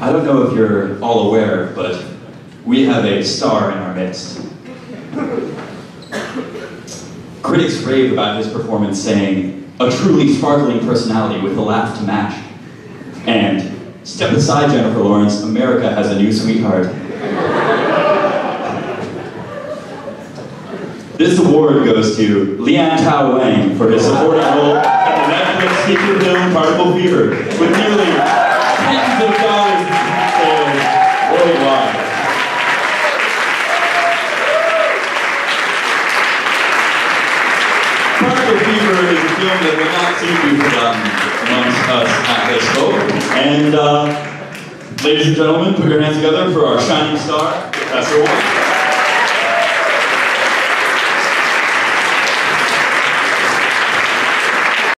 I don't know if you're all aware, but we have a star in our midst. Critics rave about his performance, saying, a truly sparkling personality with a laugh to match. And, step aside, Jennifer Lawrence, America has a new sweetheart. This award goes to Lian Tao Wang for his supporting Feature film Particle Fever, with nearly tens of dollars sales worldwide. Particle Fever is a film that will not soon be forgotten amongst us at this vote. And uh, ladies and gentlemen, put your hands together for our shining star, Professor Wang.